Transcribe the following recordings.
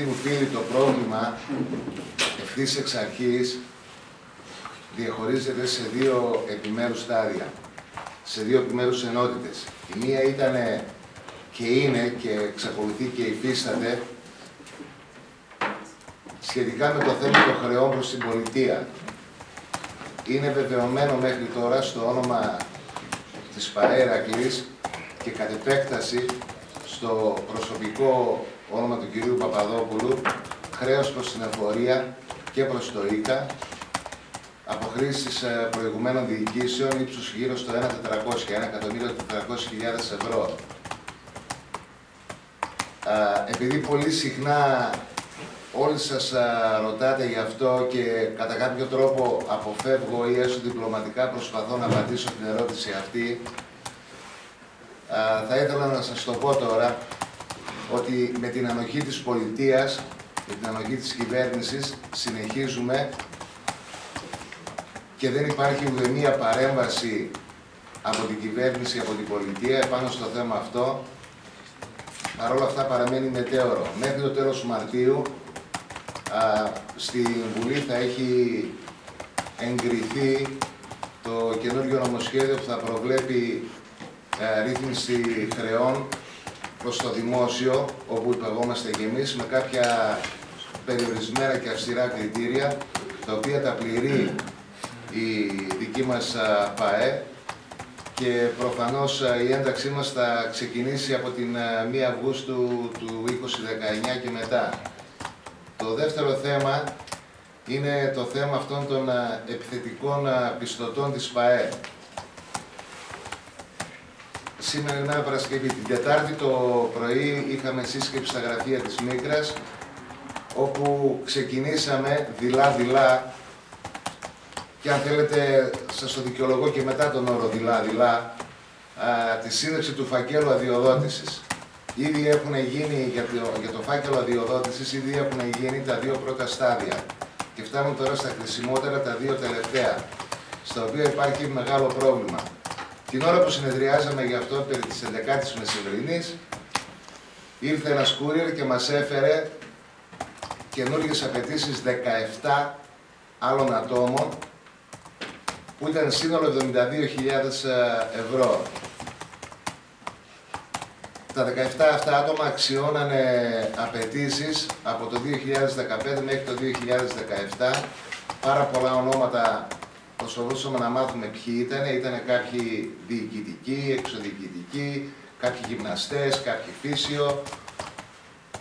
αγαπητοί μου φίλοι, το πρόβλημα ευθύς εξ αρχής διαχωρίζεται σε δύο επιμέρους στάδια, σε δύο επιμέρους ενότητες. Η μία ήταν και είναι και εξακολουθεί και υφίσταται σχετικά με το θέμα των χρεών προς την πολιτεία. Είναι βεβαιωμένο μέχρι τώρα στο όνομα της Παρέρακλης και κατ' επέκταση στο προσωπικό όνομα του κυρίου Παπαδόπουλου χρέος προς την εφορία και προς το ΙΚΑ από χρήσεις ε, προηγουμένων διοικήσεων ύψους γύρω στο 1.400, 1.400.000 ευρώ. Επειδή πολύ συχνά όλοι σας ρωτάτε γι' αυτό και κατά κάποιο τρόπο αποφεύγω ή έστω διπλωματικά προσπαθώ να απαντήσω την ερώτηση αυτή, θα ήθελα να σας το πω τώρα ότι με την ανοχή της πολιτείας, με την ανοχή της κυβέρνησης συνεχίζουμε και δεν υπάρχει ούτε μία παρέμβαση από την κυβέρνηση, από την πολιτεία επάνω στο θέμα αυτό. Παρ' όλα αυτά παραμένει μετέωρο. Μέχρι το τέλος Μαρτίου α, στη Βουλή θα έχει εγκριθεί το καινούργιο νομοσχέδιο που θα προβλέπει α, ρύθμιση χρεών προς το δημόσιο, όπου υπαγόμαστε και εμείς, με κάποια περιορισμένα και αυστηρά κριτήρια, τα οποία τα πληρεί η δική μας ΠΑΕ και προφανώς η ένταξή μας θα ξεκινήσει από την 1 Αυγούστου του 2019 και μετά. Το δεύτερο θέμα είναι το θέμα αυτών των επιθετικών πιστωτών της ΠΑΕ. Σήμερα είναι Παρασκευή. Την Τετάρτη το πρωί είχαμε σύσκεψη στα γραφεία της Μίκρας, όπου ξεκινήσαμε δειλά-δειλά και αν θέλετε σας το δικαιολογώ και μετά τον όρο δειλά-δειλά, τη σύνδεξη του φακέλου αδειοδότησης. Ήδη έχουν γίνει για το, για το φάκελο αδειοδότησης, ήδη έχουν γίνει τα δύο πρώτα στάδια και φτάνουν τώρα στα χρησιμότερα τα δύο τελευταία, στα οποία υπάρχει μεγάλο πρόβλημα. Την ώρα που συνεδριάζαμε γι' αυτό περί της 11ης Μεσημβρινής, ήρθε ένας κούριερ και μας έφερε καινούργιες απαιτήσεις 17 άλλων ατόμων που ήταν σύνολο 72.000 ευρώ. Τα 17 αυτά άτομα αξιώνανε απαιτήσεις από το 2015 μέχρι το 2017. Πάρα πολλά ονόματα προσπαθούσαμε να μάθουμε ποιοι ήταν. Ήταν κάποιοι διοικητικοί, εξοδιοικητικοί, κάποιοι γυμναστές, κάποιοι φύσιο.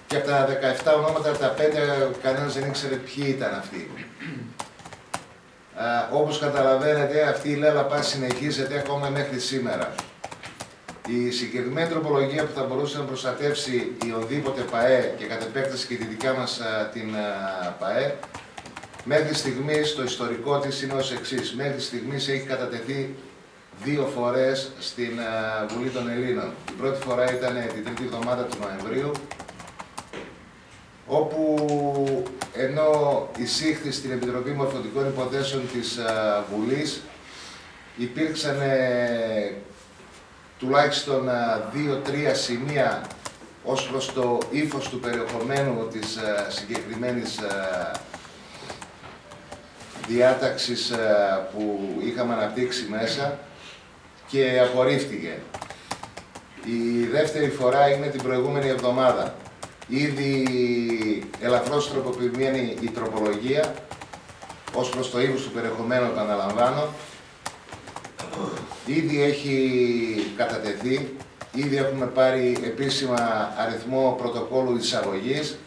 Και από τα 17 ονόματα, τα 5 κανένας δεν ήξερε ποιοι ήταν αυτοί. Όπω όπως καταλαβαίνετε, αυτή η λέλαπα συνεχίζεται ακόμα μέχρι σήμερα. Η συγκεκριμένη τροπολογία που θα μπορούσε να προστατεύσει η οδήποτε ΠΑΕ και κατ' επέκταση και τη δικιά μας την ΠΑΕ, μέχρι στιγμής το ιστορικό της είναι ως εξής. Μέχρι στιγμής έχει κατατεθεί δύο φορές στην Βουλή των Ελλήνων. Η πρώτη φορά ήταν την τρίτη εβδομάδα του Νοεμβρίου, όπου ενώ εισήχθη στην Επιτροπή Μορφωτικών Υποθέσεων της Βουλής, υπήρξαν τουλάχιστον δύο-τρία σημεία ως προς το ύφος του περιεχομένου της συγκεκριμένης διάταξης που είχαμε αναπτύξει μέσα και απορρίφθηκε. Η δεύτερη φορά είναι την προηγούμενη εβδομάδα. Ήδη ελαφρώς τροποποιημένη η τροπολογία, ως προς το ύφος του περιεχομένου επαναλαμβάνω, ήδη έχει κατατεθεί, ήδη έχουμε πάρει επίσημα αριθμό πρωτοκόλλου εισαγωγής,